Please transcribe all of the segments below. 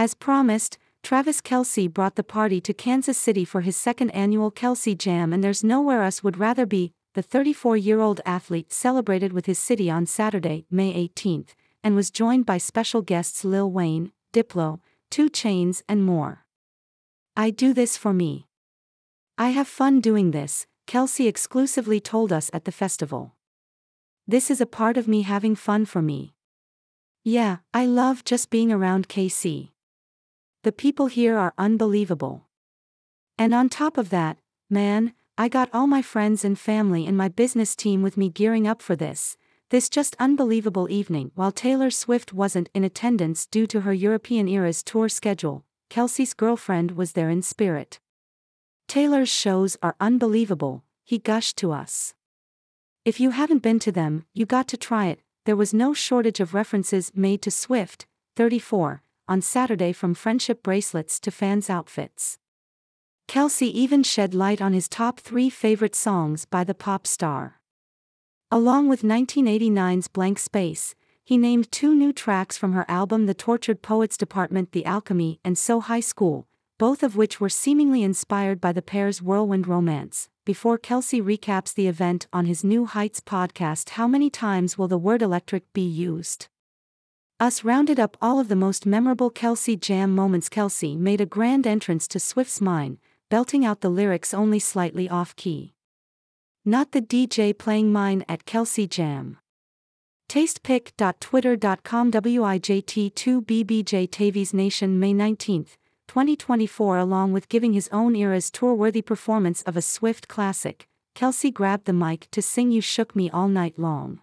As promised, Travis Kelce brought the party to Kansas City for his second annual Kelce Jam, and there's nowhere us would rather be. The 34 year old athlete celebrated with his city on Saturday, May 18, and was joined by special guests Lil Wayne, Diplo, 2 Chainz, and more. I do this for me. I have fun doing this, Kelce exclusively told us at the festival. This is a part of me having fun for me. Yeah, I love just being around KC. The people here are unbelievable. And on top of that, man, I got all my friends and family and my business team with me gearing up for this. This just unbelievable evening. While Taylor Swift wasn't in attendance due to her European Eras tour schedule, Kelce's girlfriend was there in spirit. Taylor's shows are unbelievable, he gushed to us. If you haven't been to them, you got to try it. There was no shortage of references made to Swift, 34, on Saturday from friendship bracelets to fans' outfits. Kelce even shed light on his top three favorite songs by the pop star. Along with 1989's Blank Space, he named two new tracks from her album The Tortured Poets Department The Alchemy and So High School, both of which were seemingly inspired by the pair's whirlwind romance. Before Kelce recaps the event on his New Heights podcast, how many times will the word electric be used? Us rounded up all of the most memorable Kelce Jam moments. Kelce made a grand entrance to Swift's Mine, belting out the lyrics only slightly off key. Not the DJ playing mine at Kelce Jam. Tastepick.twitter.com WIJT2BBJ Tavies Nation May 19, 2024 Along with giving his own era's tour-worthy performance of a Swift classic, Kelce grabbed the mic to sing You Shook Me All Night Long.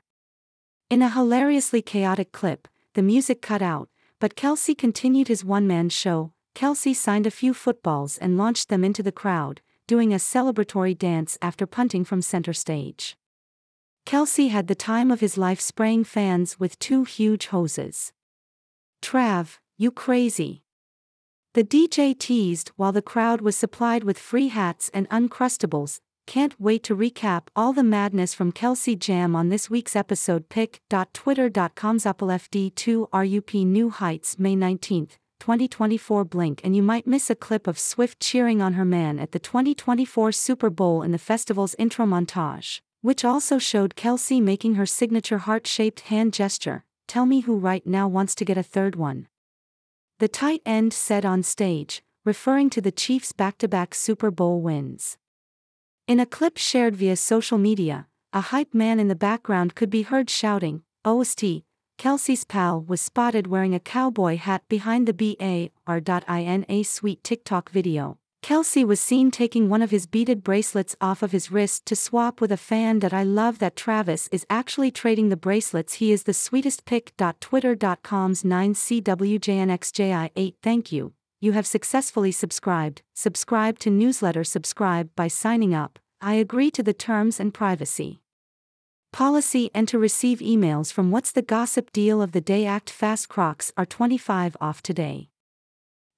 In a hilariously chaotic clip, the music cut out, but Kelce continued his one man show. Kelce signed a few footballs and launched them into the crowd, doing a celebratory dance after punting from center stage. Kelce had the time of his life spraying fans with two huge hoses. Trav, you crazy. The DJ teased while the crowd was supplied with free hats and Uncrustables, can't wait to recap all the madness from Kelce Jam on this week's episode. Pick.twitter.com ZappleFD2 RUP New Heights May 19, 2024 Blink and you might miss a clip of Swift cheering on her man at the 2024 Super Bowl in the festival's intro montage, which also showed Kelce making her signature heart-shaped hand gesture, tell me who right now wants to get a third one. The tight end said on stage, referring to the Chiefs' back-to-back Super Bowl wins. In a clip shared via social media, a hype man in the background could be heard shouting, OST, Kelce's pal was spotted wearing a cowboy hat behind the BAR.INA sweet TikTok video. Kelce was seen taking one of his beaded bracelets off of his wrist to swap with a fan that I love that Travis is actually trading the bracelets. He is the sweetest pick.twitter.com's 9CWJNXJI8 thank you you have successfully subscribed. Subscribe to newsletter subscribe by signing up. I agree to the terms and privacy policy and to receive emails from What's the Gossip Deal of the Day Act Fast Crocs are 25 off today.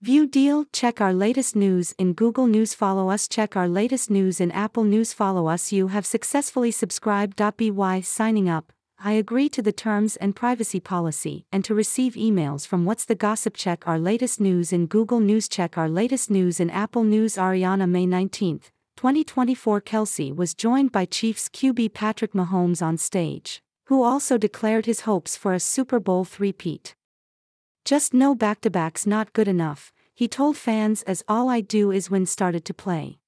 View deal, check our latest news in Google News, follow us, check our latest news in Apple News, follow us. You have successfully subscribed. By signing up, I agree to the terms and privacy policy and to receive emails from What's the Gossip Check our latest news in Google News Check our latest news in Apple News Ariana May 19, 2024 Kelce was joined by Chiefs QB Patrick Mahomes on stage, who also declared his hopes for a Super Bowl three-peat. Just no back-to-backs not good enough, he told fans as all I do is win started to play.